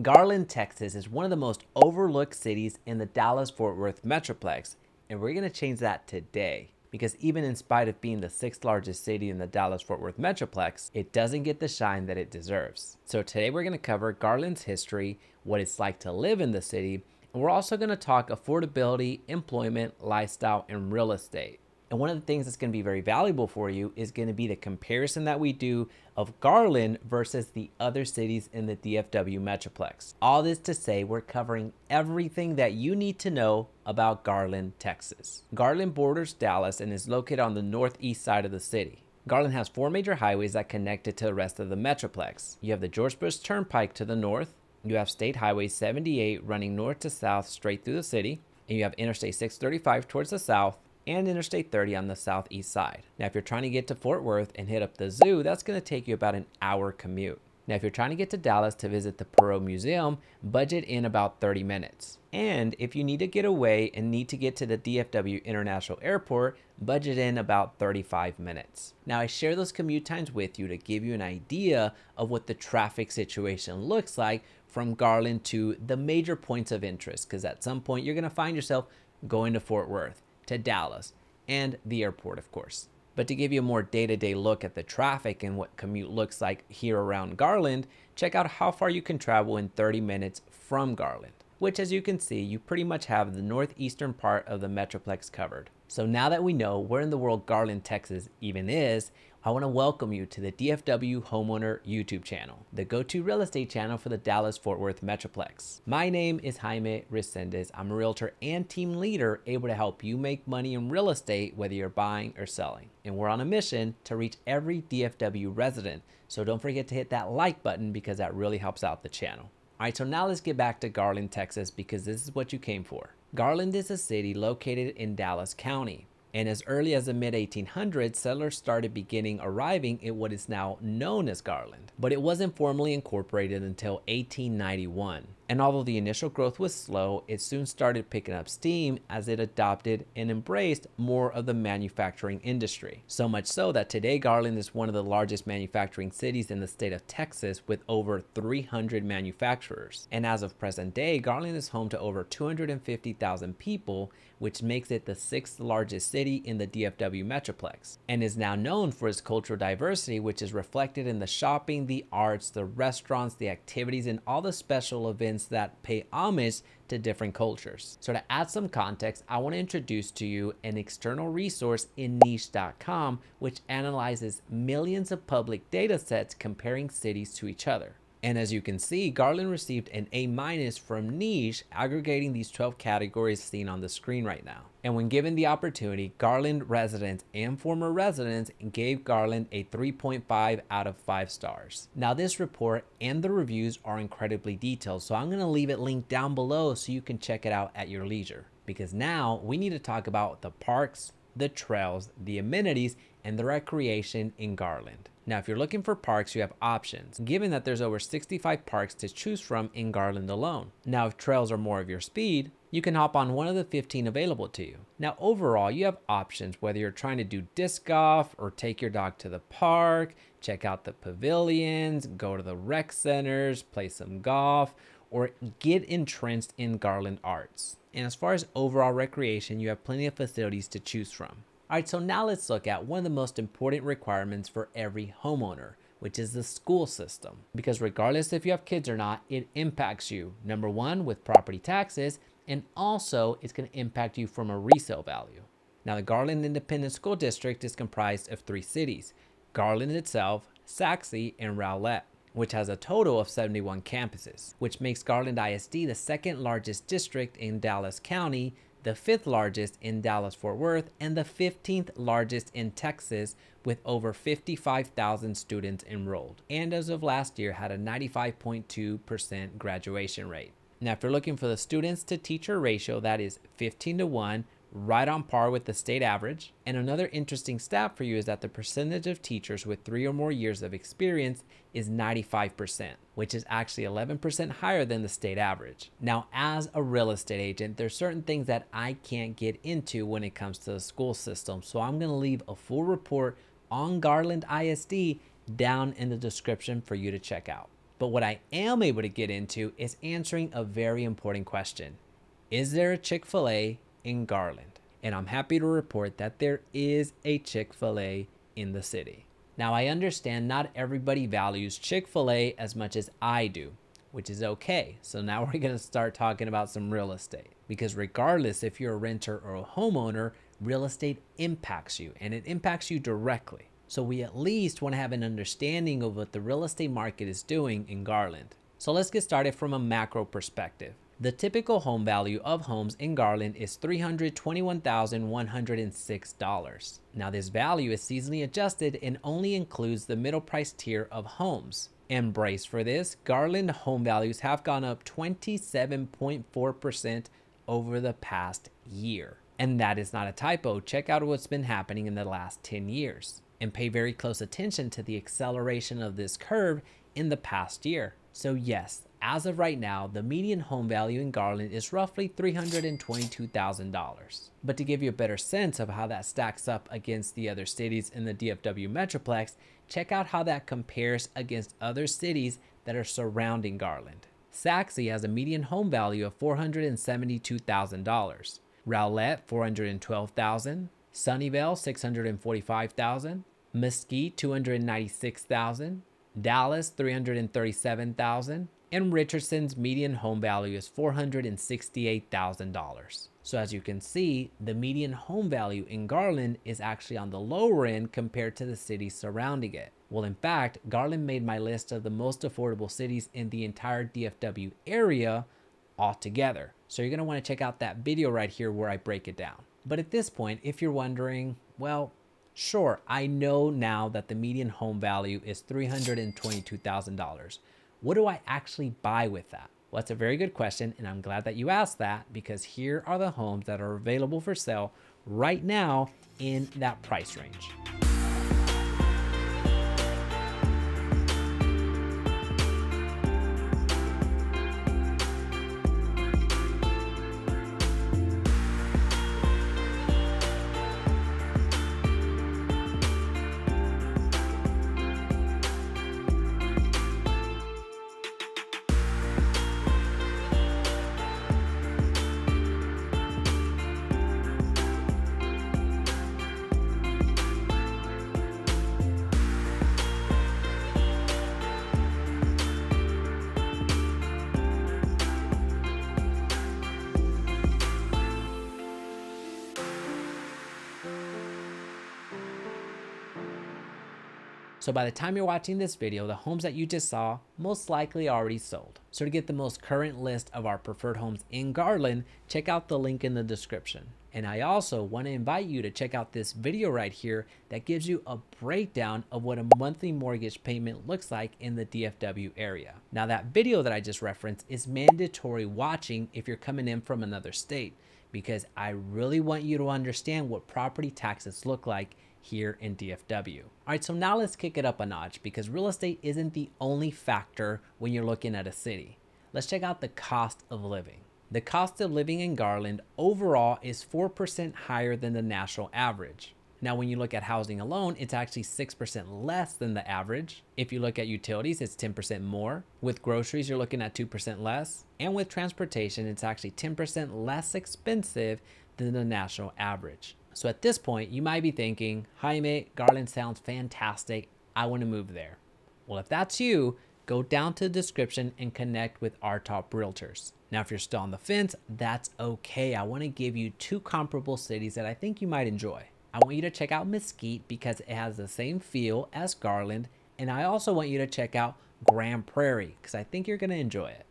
Garland, Texas is one of the most overlooked cities in the Dallas-Fort Worth Metroplex, and we're going to change that today. Because even in spite of being the sixth largest city in the Dallas-Fort Worth Metroplex, it doesn't get the shine that it deserves. So today we're going to cover Garland's history, what it's like to live in the city, and we're also going to talk affordability, employment, lifestyle, and real estate. And one of the things that's going to be very valuable for you is going to be the comparison that we do of Garland versus the other cities in the DFW Metroplex. All this to say we're covering everything that you need to know about Garland, Texas. Garland borders Dallas and is located on the northeast side of the city. Garland has four major highways that connect it to the rest of the Metroplex. You have the George Bush Turnpike to the north, you have State Highway 78 running north to south straight through the city, and you have Interstate 635 towards the south, and Interstate 30 on the southeast side. Now, if you're trying to get to Fort Worth and hit up the zoo, that's going to take you about an hour commute. Now, if you're trying to get to Dallas to visit the Perot Museum, budget in about 30 minutes. And if you need to get away and need to get to the DFW International Airport, budget in about 35 minutes. Now, I share those commute times with you to give you an idea of what the traffic situation looks like from Garland to the major points of interest, because at some point you're going to find yourself going to Fort Worth to Dallas and the airport, of course. But to give you a more day-to-day look at the traffic and what commute looks like here around Garland, check out how far you can travel in 30 minutes from Garland, which as you can see, you pretty much have the northeastern part of the Metroplex covered. So now that we know where in the world Garland, Texas even is, I want to welcome you to the DFW Homeowner YouTube channel, the go-to real estate channel for the Dallas-Fort Worth Metroplex. My name is Jaime Resendez. I'm a realtor and team leader able to help you make money in real estate whether you're buying or selling. And we're on a mission to reach every DFW resident. So don't forget to hit that like button because that really helps out the channel. All right, so now let's get back to Garland, Texas because this is what you came for. Garland is a city located in Dallas County. And as early as the mid 1800s, settlers started beginning arriving in what is now known as Garland, but it wasn't formally incorporated until 1891. And although the initial growth was slow, it soon started picking up steam as it adopted and embraced more of the manufacturing industry. So much so that today Garland is one of the largest manufacturing cities in the state of Texas with over 300 manufacturers. And as of present day, Garland is home to over 250,000 people, which makes it the sixth largest city in the DFW Metroplex, and is now known for its cultural diversity, which is reflected in the shopping, the arts, the restaurants, the activities, and all the special events that pay homage to different cultures. So to add some context, I want to introduce to you an external resource in niche.com, which analyzes millions of public data sets comparing cities to each other. And as you can see, Garland received an A minus from Niche, aggregating these 12 categories seen on the screen right now. And when given the opportunity, Garland residents and former residents gave Garland a 3.5 out of 5 stars. Now this report and the reviews are incredibly detailed, so I'm going to leave it linked down below so you can check it out at your leisure. Because now we need to talk about the parks, the trails, the amenities, and the recreation in Garland. Now, if you're looking for parks, you have options, given that there's over 65 parks to choose from in Garland alone. Now, if trails are more of your speed, you can hop on one of the 15 available to you. Now, overall, you have options whether you're trying to do disc golf or take your dog to the park, check out the pavilions, go to the rec centers, play some golf, or get entrenched in Garland arts. And as far as overall recreation, you have plenty of facilities to choose from. All right, so now let's look at one of the most important requirements for every homeowner, which is the school system. Because regardless if you have kids or not, it impacts you. Number one, with property taxes, and also it's gonna impact you from a resale value. Now the Garland Independent School District is comprised of three cities, Garland itself, Sachse, and Rowlett which has a total of 71 campuses, which makes Garland ISD the second largest district in Dallas County the fifth largest in Dallas Fort Worth, and the 15th largest in Texas with over 55,000 students enrolled. And as of last year, had a 95.2% graduation rate. Now, if you're looking for the students to teacher ratio, that is 15 to 1, right on par with the state average. And another interesting stat for you is that the percentage of teachers with three or more years of experience is 95%, which is actually 11% higher than the state average. Now, as a real estate agent, there's certain things that I can't get into when it comes to the school system. So I'm gonna leave a full report on Garland ISD down in the description for you to check out. But what I am able to get into is answering a very important question. Is there a Chick-fil-A in Garland? And I'm happy to report that there is a Chick-fil-A in the city. Now I understand not everybody values Chick-fil-A as much as I do, which is okay. So now we're gonna start talking about some real estate because regardless if you're a renter or a homeowner, real estate impacts you and it impacts you directly. So we at least wanna have an understanding of what the real estate market is doing in Garland. So let's get started from a macro perspective. The typical home value of homes in Garland is $321,106. Now this value is seasonally adjusted and only includes the middle price tier of homes. And Embrace for this, Garland home values have gone up 27.4% over the past year. And that is not a typo. Check out what's been happening in the last 10 years and pay very close attention to the acceleration of this curve in the past year. So yes, as of right now, the median home value in Garland is roughly $322,000. But to give you a better sense of how that stacks up against the other cities in the DFW Metroplex, check out how that compares against other cities that are surrounding Garland. Sachse has a median home value of $472,000. Rowlett, $412,000. Sunnyvale, $645,000. Mesquite, $296,000. Dallas, $337,000 and Richardson's median home value is $468,000. So as you can see, the median home value in Garland is actually on the lower end compared to the cities surrounding it. Well, in fact, Garland made my list of the most affordable cities in the entire DFW area altogether. So you're gonna wanna check out that video right here where I break it down. But at this point, if you're wondering, well, sure, I know now that the median home value is $322,000. What do I actually buy with that? Well, that's a very good question, and I'm glad that you asked that because here are the homes that are available for sale right now in that price range. So by the time you're watching this video, the homes that you just saw most likely already sold. So to get the most current list of our preferred homes in Garland, check out the link in the description. And I also want to invite you to check out this video right here that gives you a breakdown of what a monthly mortgage payment looks like in the DFW area. Now that video that I just referenced is mandatory watching if you're coming in from another state because I really want you to understand what property taxes look like here in DFW. All right, so now let's kick it up a notch because real estate isn't the only factor when you're looking at a city. Let's check out the cost of living. The cost of living in Garland overall is 4% higher than the national average. Now, when you look at housing alone, it's actually 6% less than the average. If you look at utilities, it's 10% more. With groceries, you're looking at 2% less. And with transportation, it's actually 10% less expensive than the national average. So at this point, you might be thinking, Jaime, Garland sounds fantastic. I want to move there. Well, if that's you, go down to the description and connect with our top realtors. Now, if you're still on the fence, that's okay. I want to give you two comparable cities that I think you might enjoy. I want you to check out Mesquite because it has the same feel as Garland. And I also want you to check out Grand Prairie because I think you're going to enjoy it.